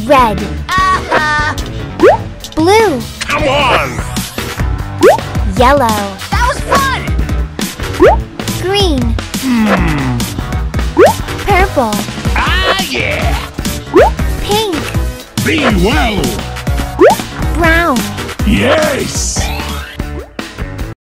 Red. Uh huh. Blue. Come on! Yellow. That was fun! Green. Hmm. Purple. Ah, yeah! Pink. Be well! Brown. Yeah.